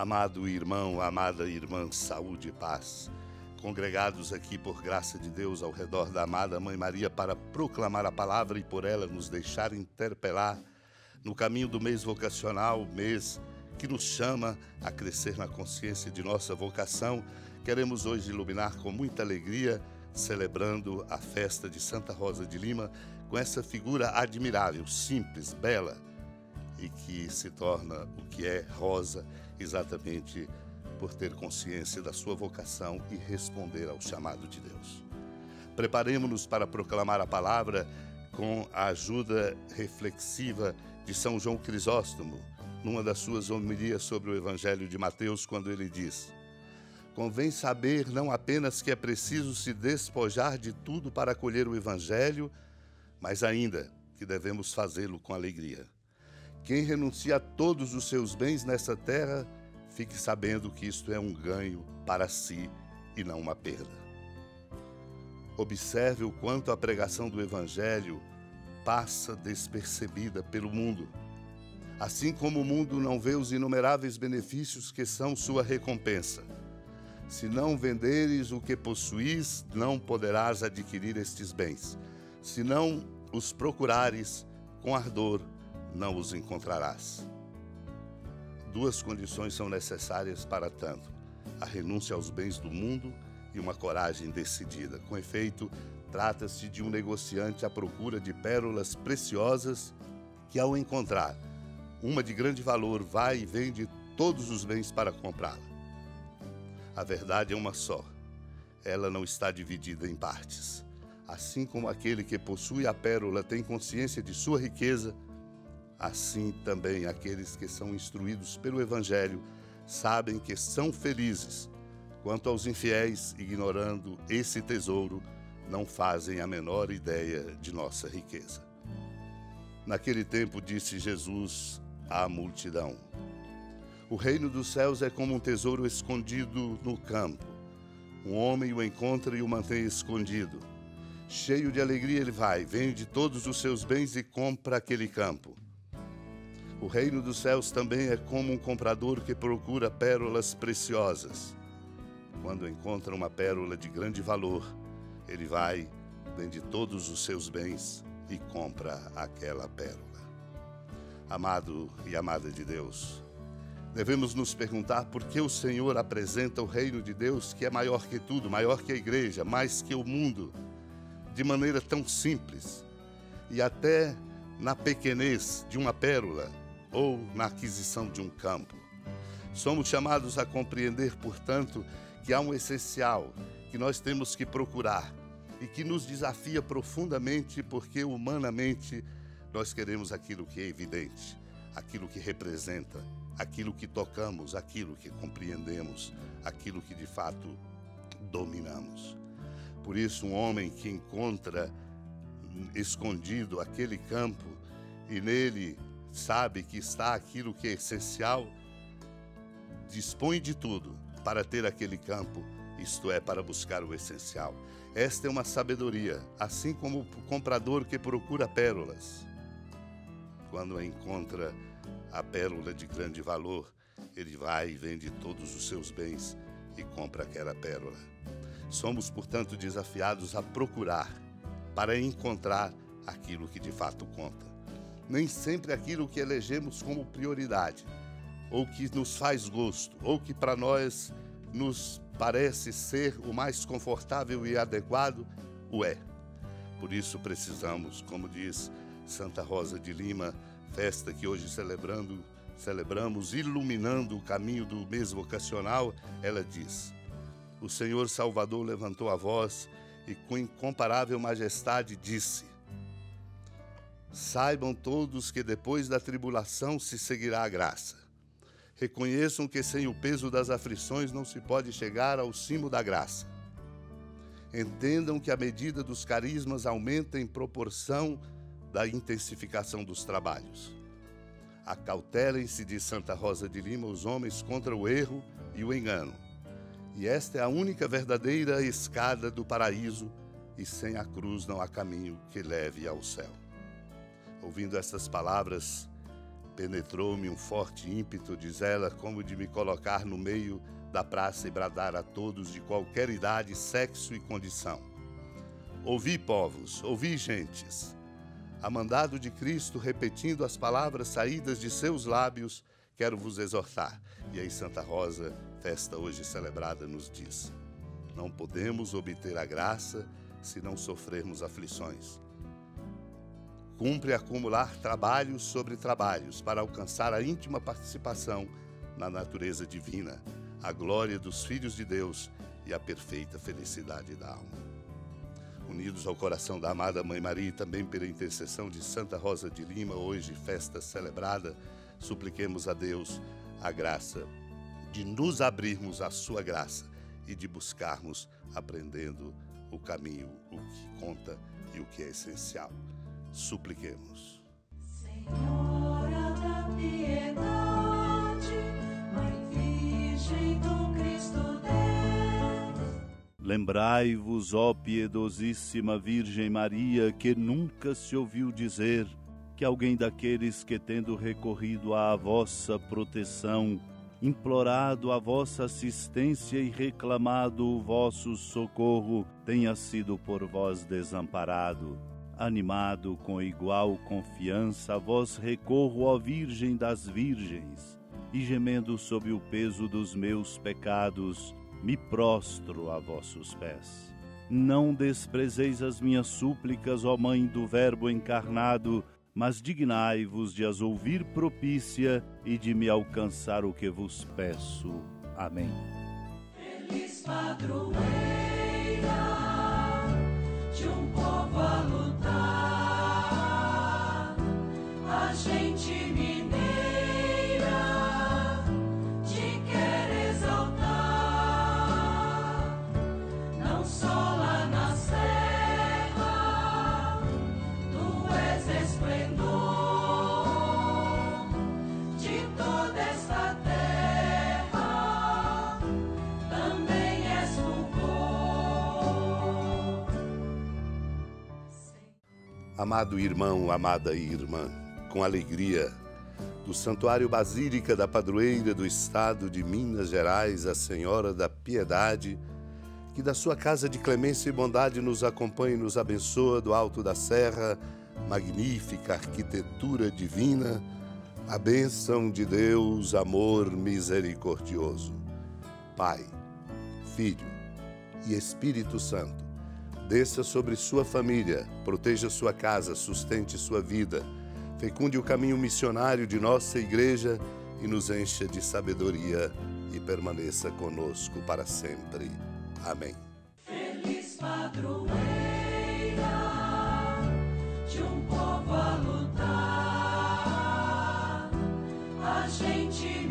Amado irmão, amada irmã, saúde e paz. Congregados aqui por graça de Deus ao redor da amada Mãe Maria para proclamar a palavra e por ela nos deixar interpelar no caminho do mês vocacional, mês que nos chama a crescer na consciência de nossa vocação, queremos hoje iluminar com muita alegria, celebrando a festa de Santa Rosa de Lima com essa figura admirável, simples, bela e que se torna o que é Rosa exatamente por ter consciência da sua vocação e responder ao chamado de Deus. Preparemos-nos para proclamar a palavra com a ajuda reflexiva de São João Crisóstomo, numa das suas homilias sobre o Evangelho de Mateus, quando ele diz: Convém saber não apenas que é preciso se despojar de tudo para acolher o Evangelho, mas ainda que devemos fazê-lo com alegria. Quem renuncia a todos os seus bens nessa terra, fique sabendo que isto é um ganho para si e não uma perda. Observe o quanto a pregação do Evangelho passa despercebida pelo mundo. Assim como o mundo não vê os inumeráveis benefícios que são sua recompensa. Se não venderes o que possuís, não poderás adquirir estes bens. Se não os procurares com ardor, não os encontrarás. Duas condições são necessárias para tanto: a renúncia aos bens do mundo e uma coragem decidida. Com efeito, trata-se de um negociante à procura de pérolas preciosas que, ao encontrar uma de grande valor, vai e vende todos os bens para comprá-la. A verdade é uma só. Ela não está dividida em partes. Assim como aquele que possui a pérola tem consciência de sua riqueza, assim também aqueles que são instruídos pelo Evangelho sabem que são felizes. Quanto aos infiéis, ignorando esse tesouro, não fazem a menor ideia de nossa riqueza. Naquele tempo disse Jesus à multidão: O reino dos céus é como um tesouro escondido no campo. Um homem o encontra e o mantém escondido. Cheio de alegria, ele vai, vende todos os seus bens e compra aquele campo. O reino dos céus também é como um comprador que procura pérolas preciosas. Quando encontra uma pérola de grande valor, ele vai, vende todos os seus bens e compra aquela pérola. Amado e amada de Deus, devemos nos perguntar por que o Senhor apresenta o reino de Deus, que é maior que tudo, maior que a igreja, mais que o mundo, de maneira tão simples e até na pequenez de uma pérola ou na aquisição de um campo. Somos chamados a compreender, portanto, que há um essencial que nós temos que procurar e que nos desafia profundamente, porque humanamente nós queremos aquilo que é evidente, aquilo que representa, aquilo que tocamos, aquilo que compreendemos, aquilo que de fato dominamos. Por isso, um homem que encontra escondido aquele campo e nele sabe que está aquilo que é essencial, dispõe de tudo para ter aquele campo, isto é, para buscar o essencial. Esta é uma sabedoria, assim como o comprador que procura pérolas. Quando encontra a pérola de grande valor, ele vai e vende todos os seus bens e compra aquela pérola. Somos, portanto, desafiados a procurar para encontrar aquilo que de fato conta nem sempre aquilo que elegemos como prioridade, ou que nos faz gosto, ou que para nós nos parece ser o mais confortável e adequado, o é. Por isso precisamos, como diz Santa Rosa de Lima, festa que hoje celebrando, celebramos, iluminando o caminho do mês vocacional, ela diz: O Senhor Salvador levantou a voz e com incomparável majestade disse: Saibam todos que depois da tribulação se seguirá a graça. Reconheçam que sem o peso das aflições não se pode chegar ao cimo da graça. Entendam que a medida dos carismas aumenta em proporção da intensificação dos trabalhos. Acautelem-se de Santa Rosa de Lima os homens contra o erro e o engano. E esta é a única verdadeira escada do paraíso, e sem a cruz não há caminho que leve ao céu. Ouvindo estas palavras, penetrou-me um forte ímpeto, diz ela, como de me colocar no meio da praça e bradar a todos de qualquer idade, sexo e condição. Ouvi, povos, ouvi, gentes. A mandado de Cristo, repetindo as palavras saídas de seus lábios, quero vos exortar. E aí, Santa Rosa, festa hoje celebrada, nos diz: Não podemos obter a graça se não sofrermos aflições. Cumpre acumular trabalhos sobre trabalhos para alcançar a íntima participação na natureza divina a glória dos filhos de Deus e a perfeita felicidade da alma. Unidos ao coração da amada Mãe Maria e também pela intercessão de Santa Rosa de Lima, hoje festa celebrada, supliquemos a Deus a graça de nos abrirmos à sua graça e de buscarmos aprendendo o caminho, o que conta e o que é essencial. Supliquemos. Senhora da piedade, Mãe Virgem do Cristo Deus. Lembrai-vos, ó piedosíssima Virgem Maria, que nunca se ouviu dizer que alguém daqueles que, tendo recorrido à vossa proteção, implorado a vossa assistência e reclamado o vosso socorro, tenha sido por vós desamparado. Animado com igual confiança, vós recorro, ó Virgem das Virgens, e gemendo sob o peso dos meus pecados, me prostro a vossos pés. Não desprezeis as minhas súplicas, ó Mãe do Verbo encarnado, mas dignai-vos de as ouvir propícia e de me alcançar o que vos peço. Amém. Feliz padroeira Amado irmão, amada irmã, com alegria, do Santuário Basílica da Padroeira do Estado de Minas Gerais, a Senhora da Piedade, que da sua casa de clemência e bondade nos acompanhe e nos abençoa do alto da serra, magnífica arquitetura divina, a bênção de Deus, amor misericordioso. Pai, Filho e Espírito Santo, Desça sobre sua família, proteja sua casa, sustente sua vida, fecunde o caminho missionário de nossa igreja e nos encha de sabedoria e permaneça conosco para sempre. Amém. Feliz padroeira de um povo a lutar, a gente